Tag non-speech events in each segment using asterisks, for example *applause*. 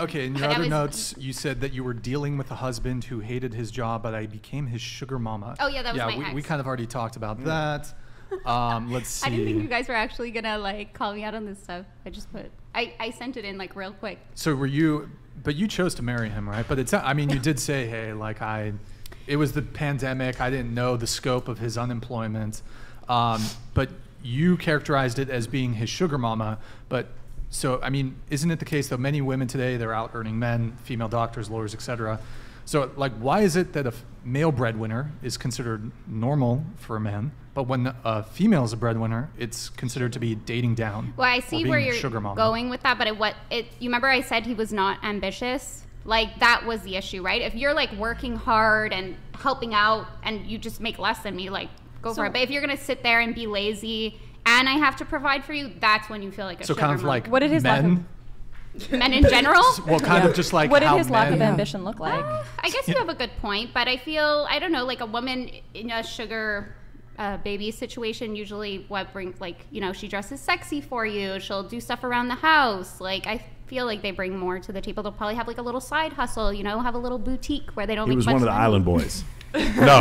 Okay, in your other was- notes, you said that you were dealing with a husband who hated his job, but I became his sugar mama. Oh, yeah, that was yeah, my we, we kind of already talked about that. Um, let's see. *laughs* I didn't think you guys were actually gonna like call me out on this stuff. I just put I, I sent it in like real quick. So were you? But you chose to marry him, right? But it's. I mean, you did say, *laughs* "Hey, like I, it was the pandemic. I didn't know the scope of his unemployment." Um, but you characterized it as being his sugar mama. But so, I mean, isn't it the case though? Many women today they're out earning men, female doctors, lawyers, etc. So, like, why is it that a male breadwinner is considered normal for a man, but when a female is a breadwinner, it's considered to be dating down? Well, I see where you're sugar going with that, but it what it you remember I said he was not ambitious? Like that was the issue, right? If you're like working hard and helping out and you just make less than me, like go So- for it. But if you're gonna sit there and be lazy and I have to provide for you, that's when you feel like a So sugar kind of mama. like What did his lack men. men in general. *laughs* Well, kind Yeah. of just like what did how his lack of ambition look like? Uh, I guess you have a good point, but I feel I don't know, like a woman in a sugar uh, baby situation. Usually, what brings like you know she dresses sexy for you. She'll do stuff around the house. Like I feel like they bring more to the table. They'll probably have like a little side hustle. You know, have a little boutique where they don't. He make was much one of the money. Island Boys. *laughs* *laughs* no.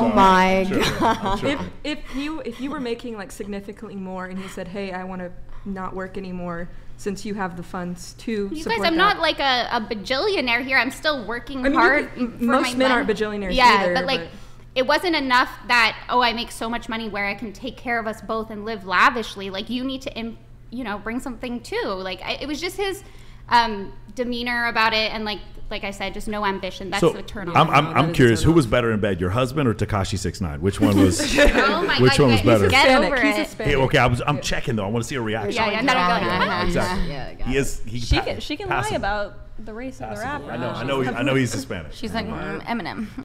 Oh my God. if if you if you were making like significantly more and he said, "Hey, I want to not work anymore since you have the funds to You guys, I'm that." not like a, a bajillionaire here. I'm still working I mean, hard. could- for most my men money. aren't bajillionaires Yeah, either, but like, but- it wasn't enough that oh, I make so much money where I can take care of us both and live lavishly. Like, you need to, im- you know, bring something too. Like, I, it was just his um, demeanor about it, and like, like I said, just no ambition. That's So the turn on. I'm, I'm, I'm curious, who was better in bed, your husband or Tekashi Six Nine? Which one was? *laughs* oh my Which God, one was you better? Get over He's it. Hey, okay, I was, I'm checking though. I want to see a reaction. Yeah, yeah, no, no, go, Yeah, exactly. Yeah, got He is. He She pa- can she can lie about the race of the rapper. I know. I know. he- I know he's Hispanic. She's like mm, Eminem.